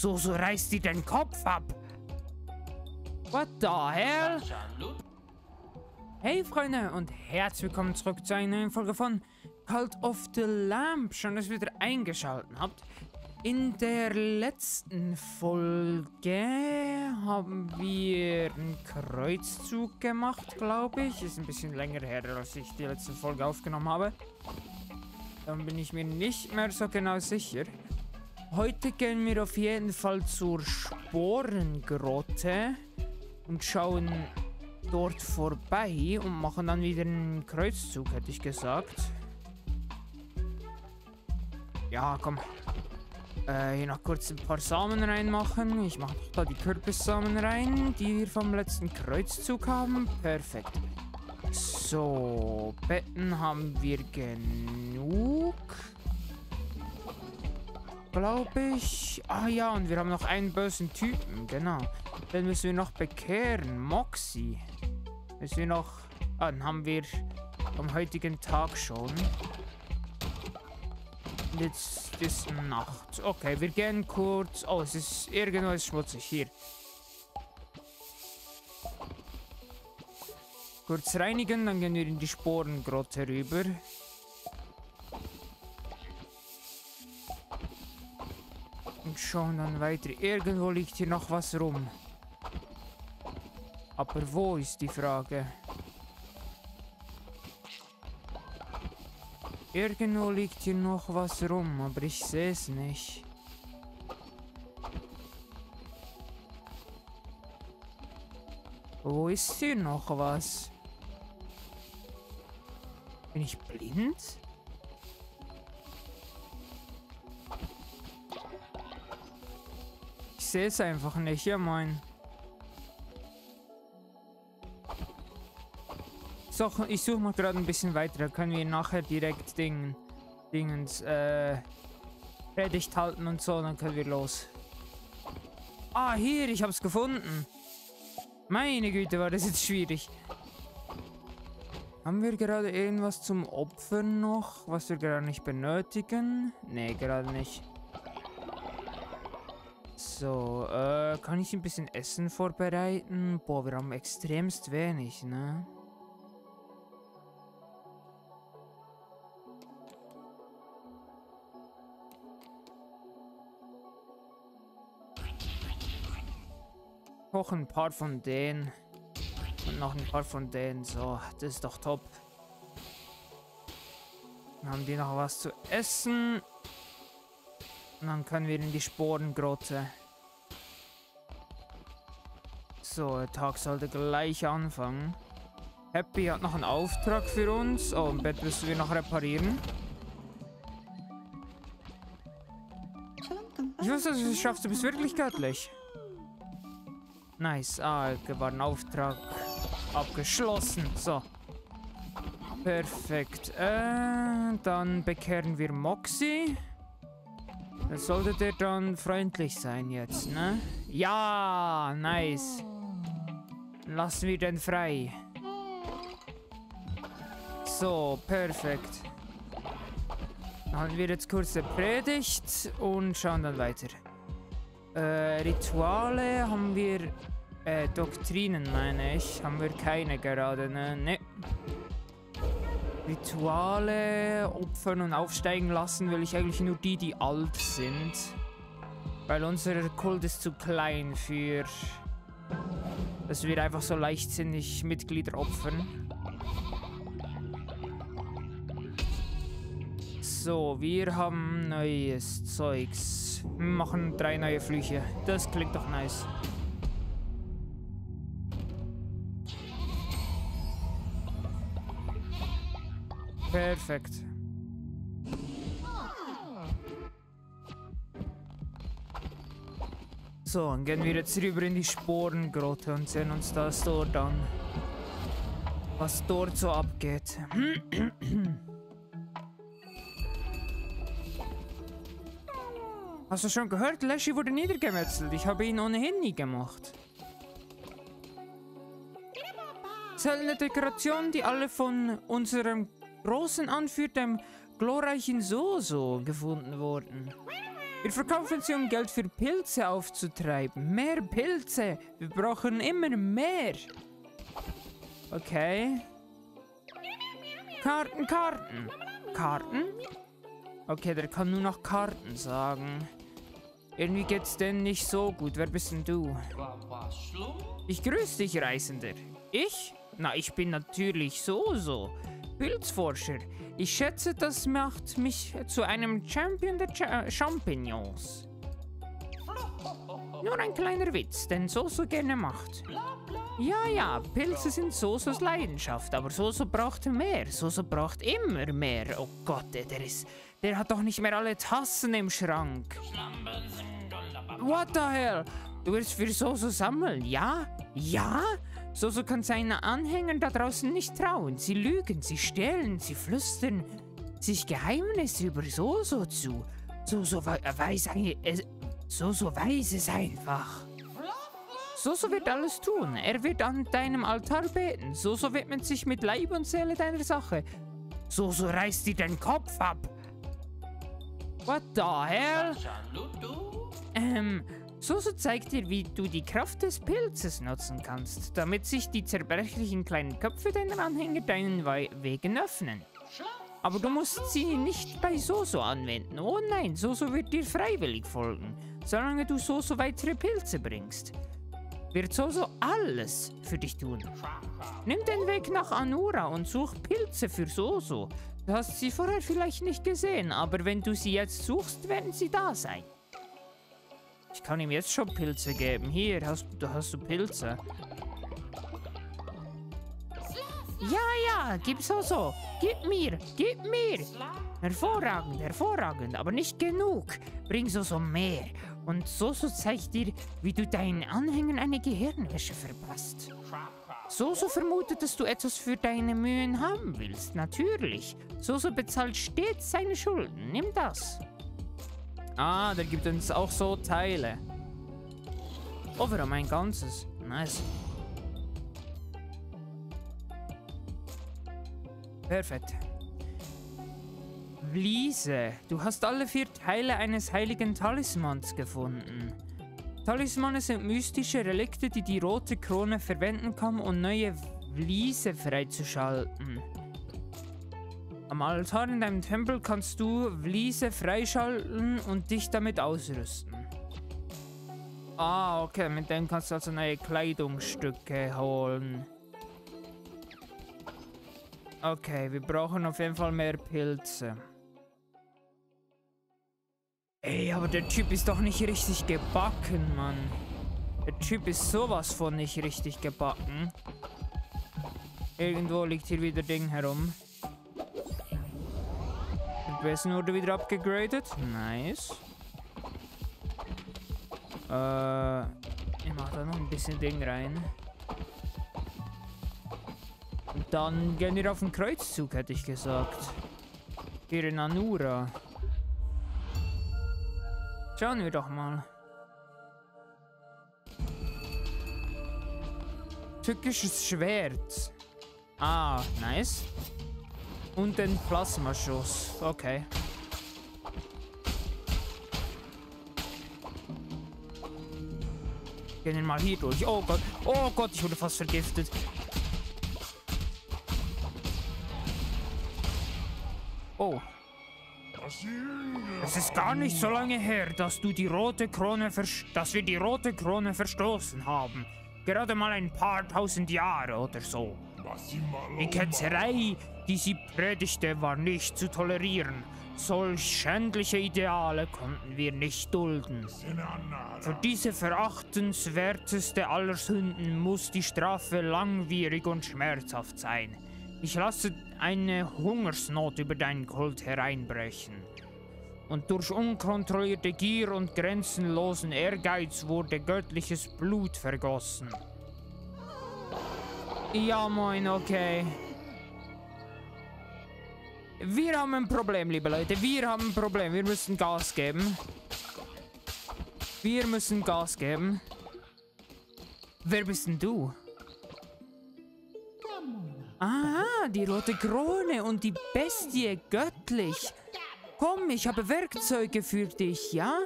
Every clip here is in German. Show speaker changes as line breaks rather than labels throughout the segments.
So, so reißt die den Kopf ab. What the hell? Hey Freunde und herzlich willkommen zurück zu einer neuen Folge von Cult of the Lamp. Schön, dass ihr wieder eingeschaltet habt. In der letzten Folge haben wir einen Kreuzzug gemacht, glaube ich. Ist ein bisschen länger her, als ich die letzte Folge aufgenommen habe. Dann bin ich mir nicht mehr so genau sicher. Heute gehen wir auf jeden Fall zur Sporengrotte und schauen dort vorbei und machen dann wieder einen Kreuzzug, hätte ich gesagt. Ja, komm. Äh, hier noch kurz ein paar Samen reinmachen. Ich mache noch da die Kürbissamen rein, die wir vom letzten Kreuzzug haben. Perfekt. So, Betten haben wir genug glaube ich. Ah ja, und wir haben noch einen bösen Typen, genau. Den müssen wir noch bekehren. Moxie. Müssen wir noch... Ah, dann haben wir am heutigen Tag schon. Jetzt ist Nacht. Okay, wir gehen kurz... Oh, es ist... Irgendwo ist schmutzig. Hier. Kurz reinigen, dann gehen wir in die Sporengrotte rüber. Schauen dann weiter. Irgendwo liegt hier noch was rum. Aber wo ist die Frage? Irgendwo liegt hier noch was rum, aber ich sehe es nicht. Wo ist hier noch was? Bin ich blind? Sehe es einfach nicht. Ja, moin. So, ich suche mal gerade ein bisschen weiter. Da können wir nachher direkt Dingen, Dingens, äh, Predigt halten und so. Dann können wir los. Ah, hier, ich habe es gefunden. Meine Güte, war das jetzt schwierig. Haben wir gerade irgendwas zum Opfern noch, was wir gerade nicht benötigen? Nee, gerade nicht. So, äh, kann ich ein bisschen Essen vorbereiten? Boah, wir haben extremst wenig, ne? Noch ein paar von denen. Und noch ein paar von denen. So, das ist doch top. Dann haben die noch was zu essen. Und dann können wir in die Sporengrotte. So, der Tag sollte gleich anfangen. Happy hat noch einen Auftrag für uns. Oh, im Bett müssen wir noch reparieren. Ich wusste, dass du es schaffst. Du bist wirklich göttlich. Nice. Ah, war ein Auftrag abgeschlossen. So. Perfekt. Äh, dann bekehren wir Moxie. Sollte der dann freundlich sein jetzt, ne? Ja, nice. Lassen wir den frei. So, perfekt. Dann wir jetzt kurz eine Predigt und schauen dann weiter. Äh, Rituale haben wir... Äh, Doktrinen meine ich. Haben wir keine gerade, ne? Ne. Rituale opfern und aufsteigen lassen will ich eigentlich nur die, die alt sind. Weil unser Kult ist zu klein für dass wir einfach so leichtsinnig Mitglieder opfern. So, wir haben neues Zeugs. Wir machen drei neue Flüche. Das klingt doch nice. Perfekt. So, dann gehen wir jetzt rüber in die Sporengrotte und sehen uns das dort an. Was dort so abgeht. Hast du schon gehört? Leshy wurde niedergemetzelt. Ich habe ihn ohnehin nie gemacht. Seltene Dekoration, die alle von unserem großen Anführer, dem glorreichen Soso, gefunden wurden. Wir verkaufen sie, um Geld für Pilze aufzutreiben. Mehr Pilze. Wir brauchen immer mehr. Okay. Karten, Karten. Karten? Okay, der kann nur noch Karten sagen. Irgendwie geht's denn nicht so gut. Wer bist denn du? Ich grüße dich, Reisender. Ich? Na, ich bin natürlich so so. Pilzforscher. Ich schätze, das macht mich zu einem Champion der Ch äh, Champignons. Nur ein kleiner Witz, den Soso gerne macht. Ja, ja, Pilze sind Sosos Leidenschaft, aber Soso braucht mehr. Soso braucht immer mehr. Oh Gott, der ist... Der hat doch nicht mehr alle Tassen im Schrank. What the hell? Du willst für Soso sammeln, ja? Ja? Soso kann seinen Anhängern da draußen nicht trauen. Sie lügen, sie stehlen, sie flüstern sich Geheimnisse über Soso zu. Soso weiß, Soso weiß es einfach. Soso wird alles tun. Er wird an deinem Altar beten. Soso widmet sich mit Leib und Seele deiner Sache. Soso reißt dir den Kopf ab. What the hell? Ähm, Soso zeigt dir, wie du die Kraft des Pilzes nutzen kannst, damit sich die zerbrechlichen kleinen Köpfe deiner Anhänger deinen We Wegen öffnen. Aber du musst sie nicht bei Soso anwenden. Oh nein, Soso wird dir freiwillig folgen, solange du Soso weitere Pilze bringst. Wird Soso alles für dich tun. Nimm den Weg nach Anura und such Pilze für Soso. Du hast sie vorher vielleicht nicht gesehen, aber wenn du sie jetzt suchst, werden sie da sein. Ich kann ihm jetzt schon Pilze geben. Hier, hast, du hast du Pilze. Ja, ja, gib so so. Gib mir, gib mir. Hervorragend, hervorragend, aber nicht genug. Bring so so mehr. Und Soso zeigt dir, wie du deinen Anhängern eine Gehirnwäsche verpasst. Soso vermutet, dass du etwas für deine Mühen haben willst. Natürlich. Soso bezahlt stets seine Schulden. Nimm das. Ah, der gibt uns auch so Teile. Oh, haben ein ganzes. Nice. Perfekt. Liese, du hast alle vier Teile eines heiligen Talismans gefunden. Talismane sind mystische Relikte, die die rote Krone verwenden kann, um neue Liese freizuschalten. Am Altar in deinem Tempel kannst du Vliese freischalten und dich damit ausrüsten. Ah, okay, mit dem kannst du also neue Kleidungsstücke holen. Okay, wir brauchen auf jeden Fall mehr Pilze. Ey, aber der Typ ist doch nicht richtig gebacken, Mann. Der Typ ist sowas von nicht richtig gebacken. Irgendwo liegt hier wieder Ding herum. Wessen wurde wieder abgegradet. Nice. Äh, ich mach da noch ein bisschen Ding rein. Und dann gehen wir auf den Kreuzzug, hätte ich gesagt. Hier in Anura. Schauen wir doch mal. Tückisches Schwert. Ah, nice. Und den Plasmaschuss. Okay. Gehen wir mal hier durch. Oh Gott. Oh Gott, ich wurde fast vergiftet. Oh. Es ist gar nicht so lange her, dass du die rote Krone dass wir die rote Krone verstoßen haben. Gerade mal ein paar tausend Jahre oder so. Die Ketzerei, die sie predigte, war nicht zu tolerieren. Solch schändliche Ideale konnten wir nicht dulden. Für diese verachtenswerteste aller Sünden muss die Strafe langwierig und schmerzhaft sein. Ich lasse eine Hungersnot über deinen Kult hereinbrechen. Und durch unkontrollierte Gier und grenzenlosen Ehrgeiz wurde göttliches Blut vergossen. Ja, moin, okay. Wir haben ein Problem, liebe Leute. Wir haben ein Problem. Wir müssen Gas geben. Wir müssen Gas geben. Wer bist denn du? Ah, die rote Krone und die Bestie göttlich. Komm, ich habe Werkzeuge für dich, ja?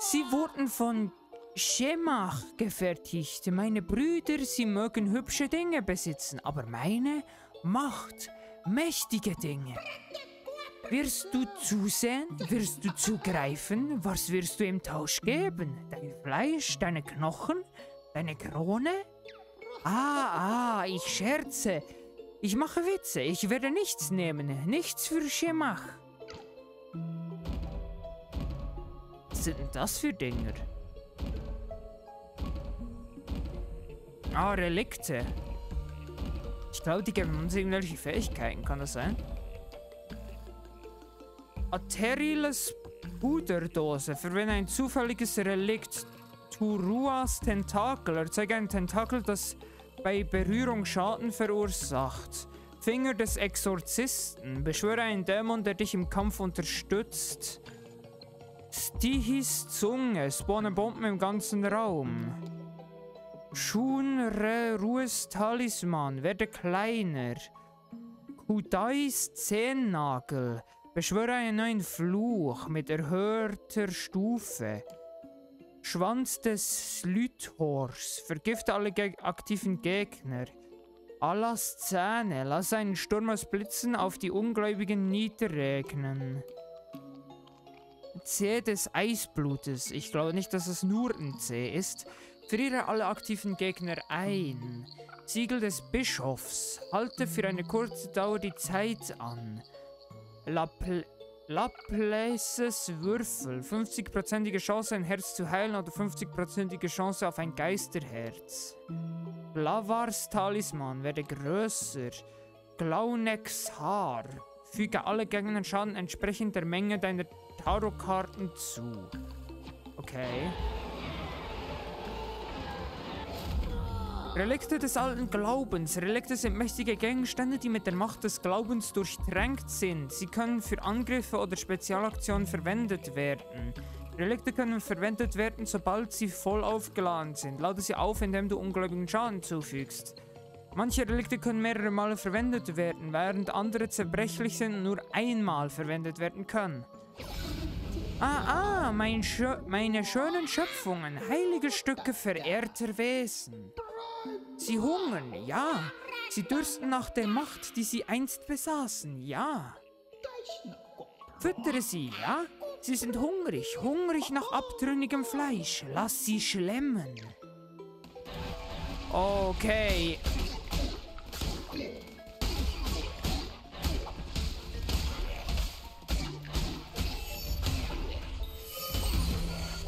Sie wurden von Schemach gefertigt. Meine Brüder, sie mögen hübsche Dinge besitzen, aber meine macht mächtige Dinge. Wirst du zusehen? Wirst du zugreifen? Was wirst du im Tausch geben? Dein Fleisch, deine Knochen, deine Krone? Ah, ah, ich scherze. Ich mache Witze. Ich werde nichts nehmen. Nichts für Schemach. Was sind denn das für Dinger? Ah, Relikte. Ich glaube, die geben uns irgendwelche Fähigkeiten. Kann das sein? Ateriles Puderdose. Verwende ein zufälliges Relikt. Turuas Tentakel. Erzeuge ein Tentakel, das bei Berührung Schaden verursacht. Finger des Exorzisten. Beschwöre einen Dämon, der dich im Kampf unterstützt. Stihis Zunge. Spawnen Bomben im ganzen Raum. Shunre Ruhes Talisman. Werde kleiner. Kudais Zehennagel. Beschwöre einen neuen Fluch mit erhöhter Stufe. Schwanz des Slythors. Vergifte alle ge aktiven Gegner. Allahs Zähne. Lass einen Sturm aus Blitzen auf die Ungläubigen niederregnen. Zeh des Eisblutes. Ich glaube nicht, dass es nur ein C ist. Friere alle aktiven Gegner ein. Siegel des Bischofs. Halte für eine kurze Dauer die Zeit an. Lapl Laplaces Würfel. 50%ige Chance, ein Herz zu heilen oder 50%ige Chance auf ein Geisterherz. Blavars Talisman werde größer. Glaunex Haar. Füge alle Gegner Schaden entsprechend der Menge deiner Tarotkarten zu. Okay. Relikte des alten Glaubens. Relikte sind mächtige Gegenstände, die mit der Macht des Glaubens durchtränkt sind. Sie können für Angriffe oder Spezialaktionen verwendet werden. Relikte können verwendet werden, sobald sie voll aufgeladen sind. Lade sie auf, indem du ungläubigen Schaden zufügst. Manche Relikte können mehrere Male verwendet werden, während andere zerbrechlich sind und nur einmal verwendet werden können. Ah, ah, mein Schö meine schönen Schöpfungen, heilige Stücke verehrter Wesen. Sie hungern, ja. Sie dürsten nach der Macht, die sie einst besaßen, ja. Füttere sie, ja. Sie sind hungrig, hungrig nach abtrünnigem Fleisch. Lass sie schlemmen. Okay.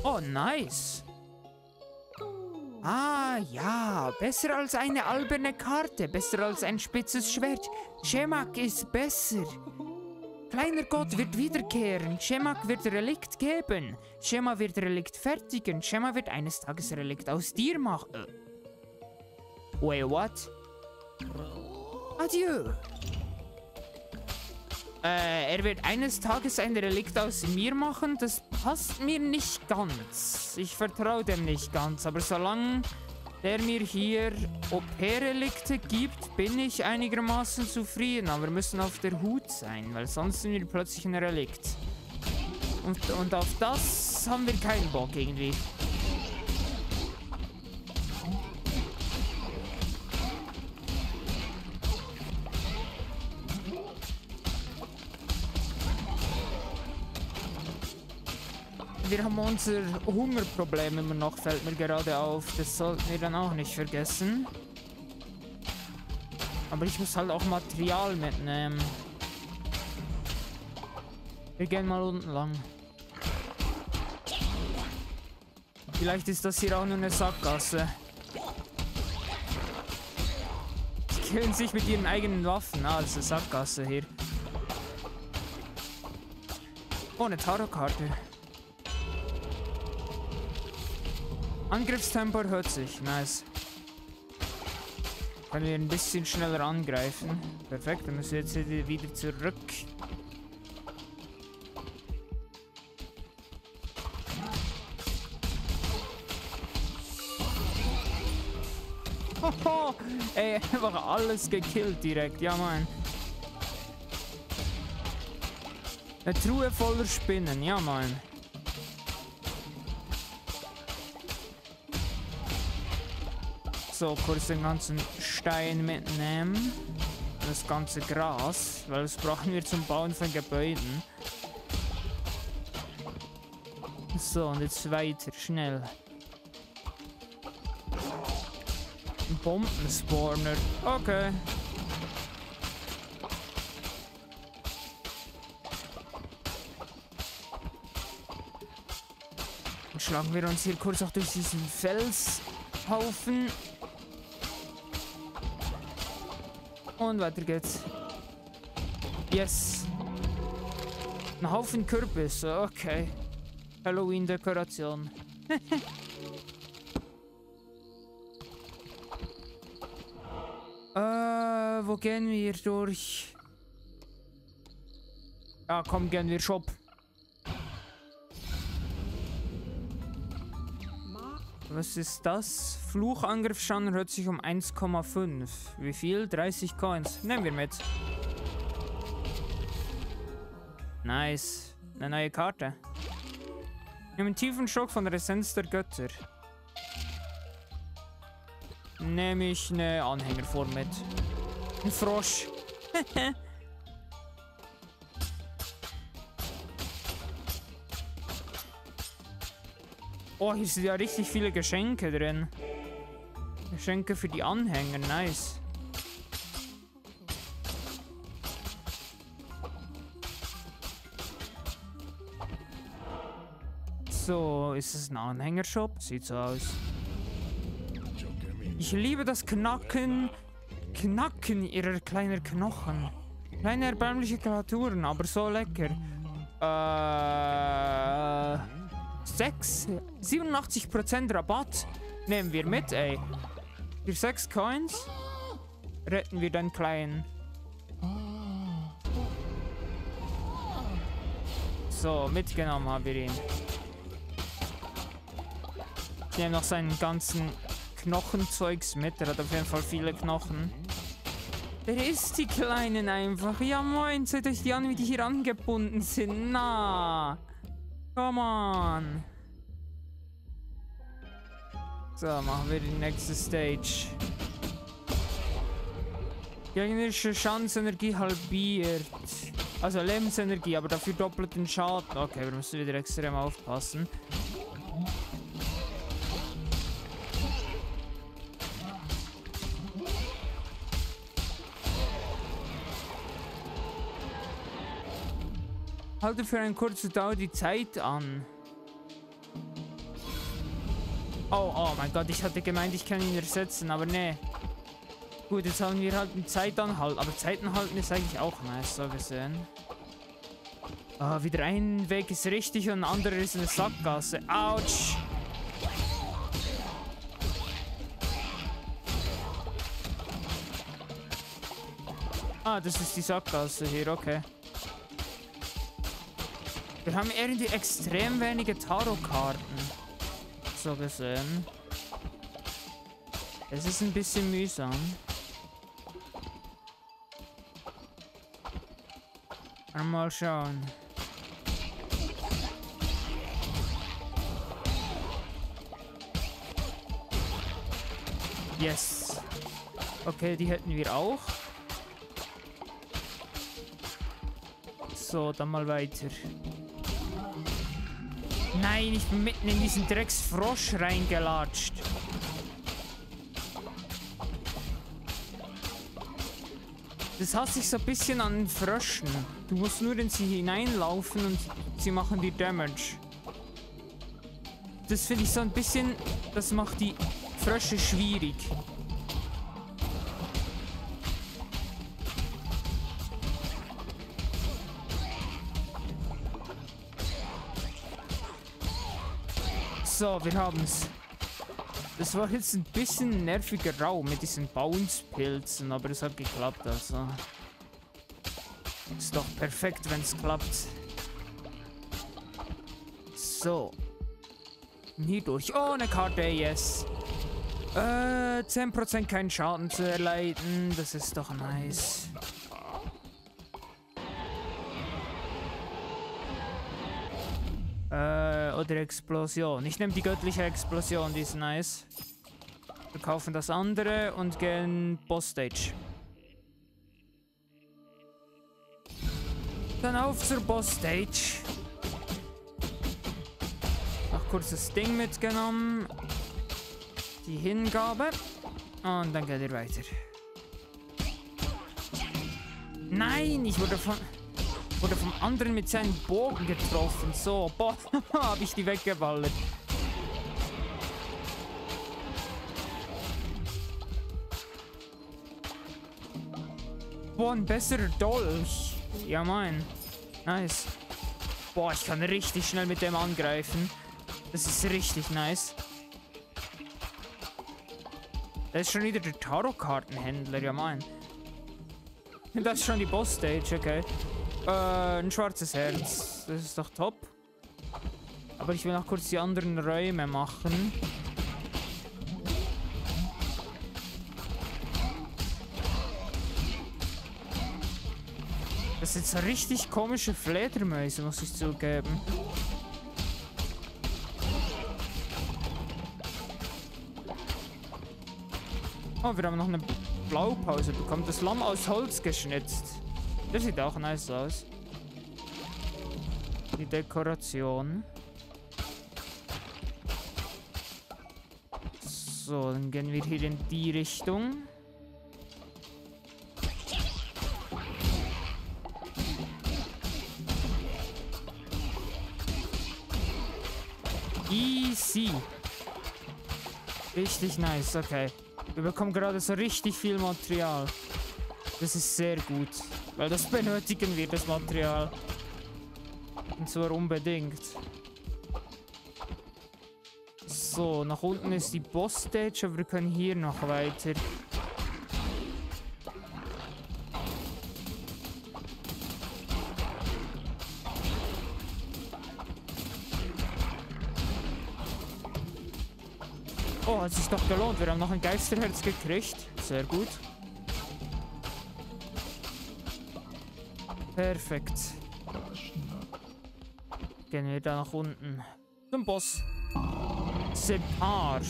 Oh, nice. Ah, ja. Besser als eine alberne Karte. Besser als ein spitzes Schwert. Shemak ist besser. Kleiner Gott wird wiederkehren. Shemak wird Relikt geben. Shema wird Relikt fertigen. Shema wird eines Tages Relikt aus dir machen. Wait, what? Adieu. Äh, er wird eines Tages ein Relikt aus mir machen. Das passt mir nicht ganz. Ich vertraue dem nicht ganz. Aber solange der mir hier OP-Relikte gibt, bin ich einigermaßen zufrieden. Aber wir müssen auf der Hut sein, weil sonst sind wir plötzlich ein Relikt. Und, und auf das haben wir keinen Bock irgendwie. Wir haben unser Hungerproblem immer noch, fällt mir gerade auf. Das sollten wir dann auch nicht vergessen. Aber ich muss halt auch Material mitnehmen. Wir gehen mal unten lang. Vielleicht ist das hier auch nur eine Sackgasse. Die killen sich mit ihren eigenen Waffen. Ah, das ist eine Sackgasse hier. Oh, eine Tarotkarte. Angriffstempo erhöht sich. Nice. Können wir ein bisschen schneller angreifen. Perfekt, dann müssen wir jetzt wieder zurück. Hoho! Ey, einfach alles gekillt direkt. Ja, Mann. Eine Truhe voller Spinnen, ja Mann. So, kurz den ganzen Stein mitnehmen. Das ganze Gras, weil das brauchen wir zum Bauen von Gebäuden. So, und jetzt weiter, schnell. Bombenspawner. Okay. Dann schlagen wir uns hier kurz auch durch diesen Felshaufen. Und weiter geht's. Yes. Ein Haufen Kürbisse, okay. Halloween-Dekoration. äh, wo gehen wir durch? Ja, komm, gehen wir Shop. Was ist das? Fluchangriffsschaden hört sich um 1,5. Wie viel? 30 Coins. Nehmen wir mit. Nice. Eine neue Karte. Im tiefen Schock von der Essenz der Götter. Nehme ich eine Anhängerform mit. Ein Frosch. oh, hier sind ja richtig viele Geschenke drin. Geschenke für die Anhänger, nice. So, ist es ein Anhängershop? Sieht so aus. Ich liebe das Knacken, Knacken ihrer kleinen Knochen. Kleine erbärmliche Kreaturen, aber so lecker. Äh, 6, 87% Rabatt nehmen wir mit, ey. Für 6 Coins retten wir den Kleinen. So, mitgenommen haben wir ihn. Ich nehme noch seinen ganzen Knochenzeugs mit. Er hat auf jeden Fall viele Knochen. Der ist die Kleinen einfach. Ja moin, seht euch die an, wie die hier angebunden sind. Na. Come on. So, machen wir die nächste Stage. Gegnerische Schadensenergie halbiert. Also Lebensenergie, aber dafür doppelten Schaden. Okay, wir müssen wieder extrem aufpassen. Halte für eine kurze Dauer die Zeit an. Oh, oh mein Gott, ich hatte gemeint, ich kann ihn ersetzen, aber nee. Gut, jetzt haben wir halt einen Zeitanhalt, aber Zeitanhalten ist eigentlich auch nice, so gesehen. Ah, wieder ein Weg ist richtig und ein anderer ist eine Sackgasse. Autsch! Ah, das ist die Sackgasse hier, okay. Wir haben irgendwie extrem wenige Tarotkarten. So gesehen. Es ist ein bisschen mühsam. Mal schauen. Yes. Okay, die hätten wir auch. So, dann mal weiter. Nein, ich bin mitten in diesen Drecksfrosch reingelatscht. Das hasse ich so ein bisschen an Fröschen. Du musst nur in sie hineinlaufen und sie machen dir Damage. Das finde ich so ein bisschen... Das macht die Frösche schwierig. So, wir haben's. Das war jetzt ein bisschen nerviger Raum mit diesen Bounce-Pilzen, aber es hat geklappt, also. Ist doch perfekt, wenn es klappt. So. Hier durch. Oh, eine Karte, yes. Äh, 10% keinen Schaden zu erleiden. Das ist doch nice. Äh, oder Explosion. Ich nehme die göttliche Explosion, die ist nice. Wir kaufen das andere und gehen Boss-Stage. Dann auf zur Boss-Stage. Noch kurz das Ding mitgenommen. Die Hingabe. Und dann geht ihr weiter. Nein, ich wurde von wurde vom anderen mit seinem Bogen getroffen. So, boah, habe ich die weggeballert. Boah, ein besserer Dolch. Ja, mein. Nice. Boah, ich kann richtig schnell mit dem angreifen. Das ist richtig nice. Das ist schon wieder der Tarotkartenhändler, ja mein. Das ist schon die Boss-Stage, okay. Äh, ein schwarzes Herz. Das ist doch top. Aber ich will noch kurz die anderen Räume machen. Das sind so richtig komische Fledermäuse, muss ich zugeben. Oh, wir haben noch eine Blaupause bekommen. Das Lamm aus Holz geschnitzt. Das sieht auch nice aus. Die Dekoration. So, dann gehen wir hier in die Richtung. Easy. Richtig nice, okay. Wir bekommen gerade so richtig viel Material. Das ist sehr gut. Weil das benötigen wir, das Material. Und zwar unbedingt. So, nach unten ist die Boss-Stage, aber wir können hier noch weiter. Oh, hat sich doch gelohnt. Wir haben noch ein Geisterherz gekriegt. Sehr gut. Perfekt. Gehen wir da nach unten. Zum Boss. Separ.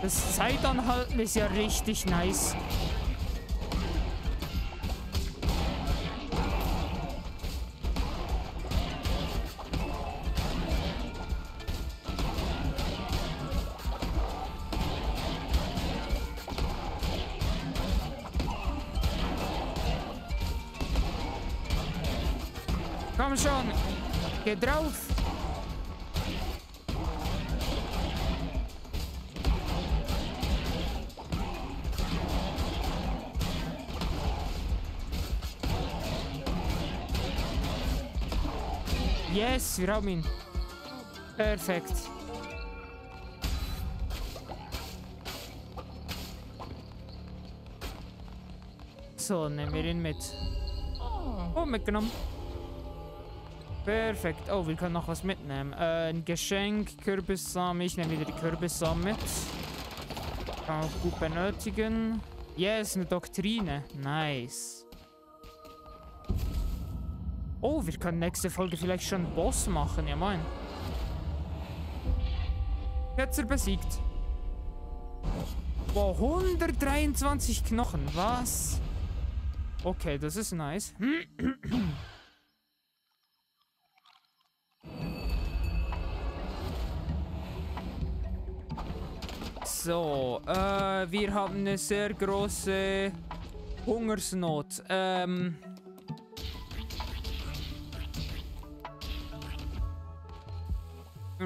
Das Zeitanhalten ist ja richtig nice. Yes, wir haben ihn. Perfekt. So, nehmen wir ihn mit. Oh, mitgenommen. Perfekt. Oh, wir können noch was mitnehmen. Äh, ein Geschenk, Kürbissamen. Ich nehme wieder die Kürbissamen mit. Kann auch gut benötigen. Yes, eine Doktrine. Nice. Oh, wir können nächste Folge vielleicht schon Boss machen. Ja, moin. Ketzer besiegt. Boah, 123 Knochen. Was? Okay, das ist nice. So, äh, wir haben eine sehr große Hungersnot. Ähm...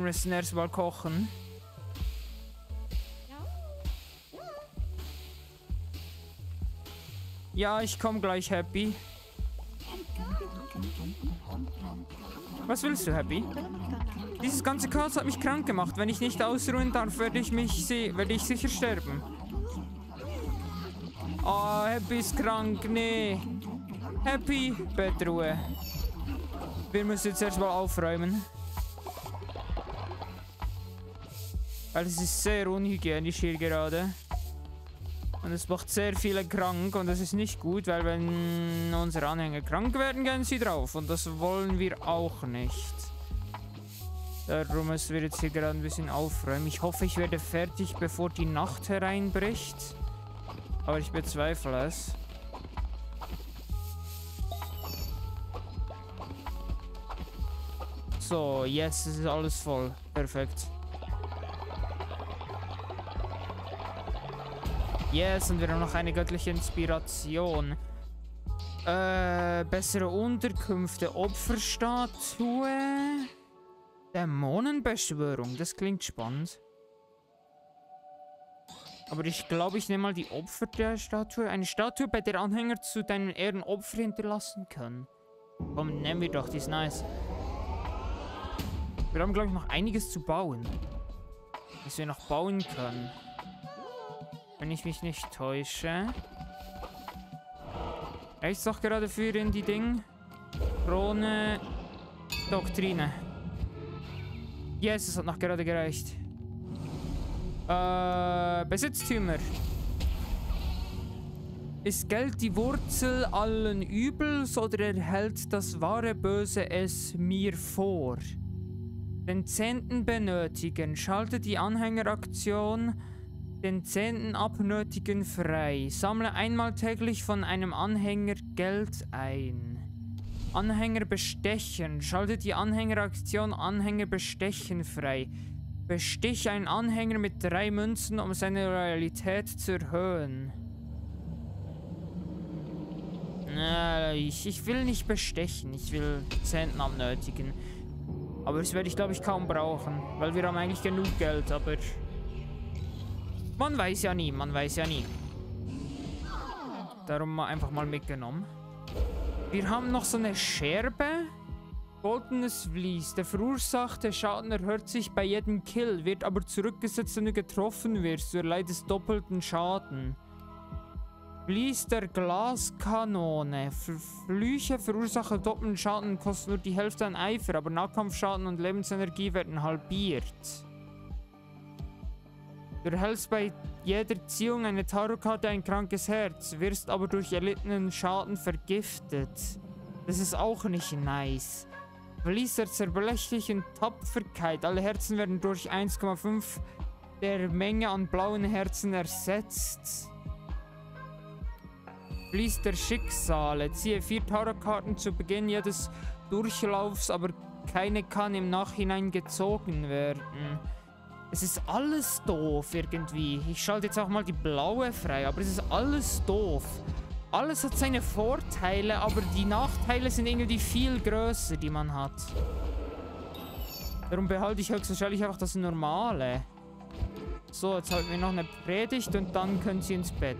Wir müssen erst mal kochen. Ja, ich komme gleich, Happy. Was willst du, Happy? Dieses ganze Chaos hat mich krank gemacht. Wenn ich nicht ausruhen darf, werde ich mich werde ich sicher sterben. Oh, Happy ist krank. Nee. Happy, Bettruhe. Wir müssen jetzt erstmal aufräumen. Weil es ist sehr unhygienisch hier gerade. Und es macht sehr viele krank und das ist nicht gut, weil wenn unsere Anhänger krank werden, gehen sie drauf. Und das wollen wir auch nicht. Darum müssen wir jetzt hier gerade ein bisschen aufräumen. Ich hoffe, ich werde fertig, bevor die Nacht hereinbricht. Aber ich bezweifle es. So, jetzt ist alles voll. Perfekt. Yes, und wir haben noch eine göttliche Inspiration. Äh, bessere Unterkünfte, Opferstatue, Dämonenbeschwörung. Das klingt spannend. Aber ich glaube, ich nehme mal die Opfer der Statue. Eine Statue, bei der Anhänger zu deinen Ehren Opfer hinterlassen können. Komm, nehmen wir doch, die ist nice. Wir haben, glaube ich, noch einiges zu bauen. Was wir noch bauen können. Wenn ich mich nicht täusche. Reicht doch gerade für in die Ding. Krone. Doktrine. Yes, es hat noch gerade gereicht. Äh, Besitztümer. Ist Geld die Wurzel allen Übels oder erhält das wahre Böse es mir vor? Den Zehnten benötigen. Schalte die Anhängeraktion den Zehnten abnötigen frei. Sammle einmal täglich von einem Anhänger Geld ein. Anhänger bestechen. Schalte die Anhängeraktion Anhänger bestechen frei. Bestich einen Anhänger mit drei Münzen, um seine Realität zu erhöhen. Na, ich, ich will nicht bestechen. Ich will Zehnten abnötigen. Aber das werde ich, glaube ich, kaum brauchen. Weil wir haben eigentlich genug Geld, aber... Man weiß ja nie, man weiß ja nie. Darum einfach mal mitgenommen. Wir haben noch so eine Scherbe. Goldenes Vlies. Der verursachte Schaden erhört sich bei jedem Kill, wird aber zurückgesetzt, wenn du getroffen wirst. Du erleidest doppelten Schaden. Vlies der Glaskanone. Flüche verursachen doppelten Schaden kosten nur die Hälfte an Eifer, aber Nahkampfschaden und Lebensenergie werden halbiert. Du erhältst bei jeder Ziehung eine Tarotkarte ein krankes Herz, wirst aber durch erlittenen Schaden vergiftet. Das ist auch nicht nice. Verlies der zerbrechlichen Tapferkeit. Alle Herzen werden durch 1,5 der Menge an blauen Herzen ersetzt. Verlies der Schicksale. Ziehe vier Tarotkarten zu Beginn jedes Durchlaufs, aber keine kann im Nachhinein gezogen werden. Es ist alles doof irgendwie. Ich schalte jetzt auch mal die blaue frei, aber es ist alles doof. Alles hat seine Vorteile, aber die Nachteile sind irgendwie viel größer, die man hat. Darum behalte ich höchstwahrscheinlich einfach das Normale. So, jetzt halten wir noch eine Predigt und dann können sie ins Bett.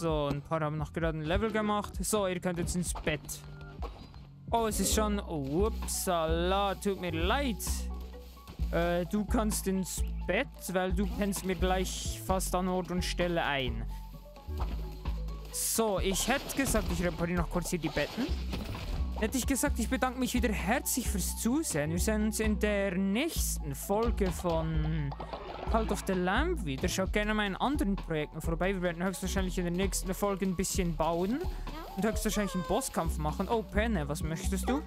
So, ein paar haben noch gerade ein Level gemacht. So, ihr könnt jetzt ins Bett. Oh, es ist schon... Oh, upsala, tut mir leid. Äh, du kannst ins Bett, weil du pennst mir gleich fast an Ort und Stelle ein. So, ich hätte gesagt, ich repariere noch kurz hier die Betten. Hätte ich gesagt, ich bedanke mich wieder herzlich fürs Zusehen. Wir sehen uns in der nächsten Folge von Cult of the Lamb wieder. Schaut gerne meinen anderen Projekten vorbei. Wir werden höchstwahrscheinlich in der nächsten Folge ein bisschen bauen. Und höchstwahrscheinlich einen Bosskampf machen. Oh, Penne, was möchtest du?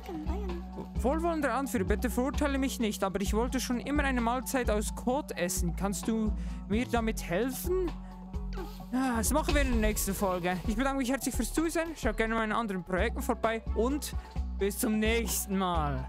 Wohlwollender Anführer, bitte verurteile mich nicht, aber ich wollte schon immer eine Mahlzeit aus Kot essen. Kannst du mir damit helfen? Ja, das machen wir in der nächsten Folge. Ich bedanke mich herzlich fürs Zusehen. Schaut gerne meinen anderen Projekten vorbei. Und bis zum nächsten Mal.